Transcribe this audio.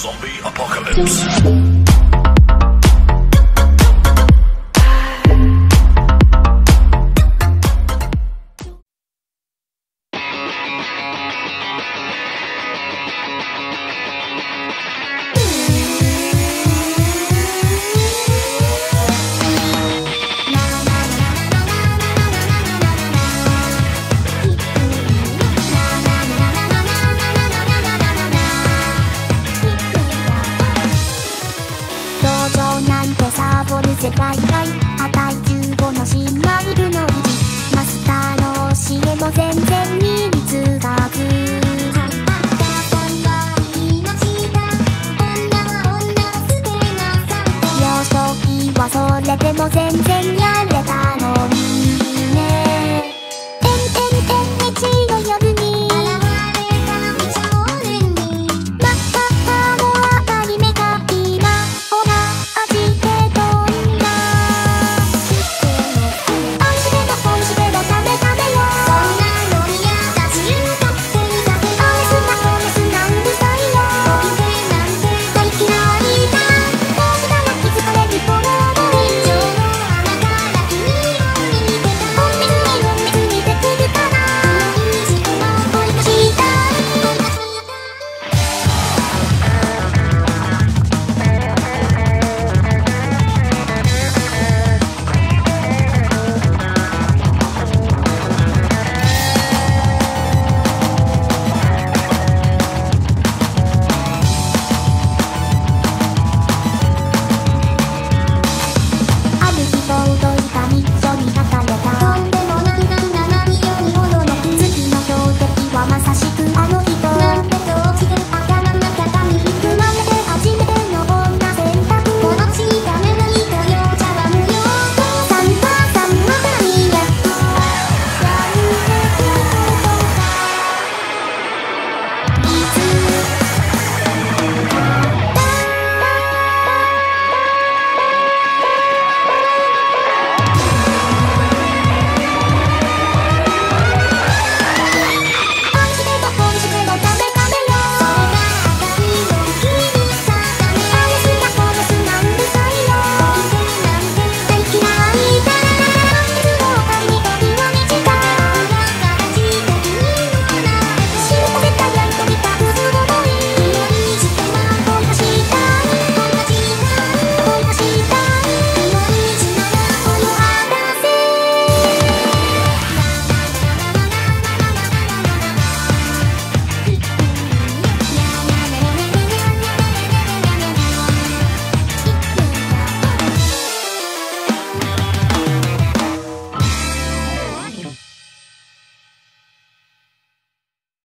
Zombie Apocalypse. 第15のシマイルのうちマスターの教えも全然身につかずはそれでも全然やる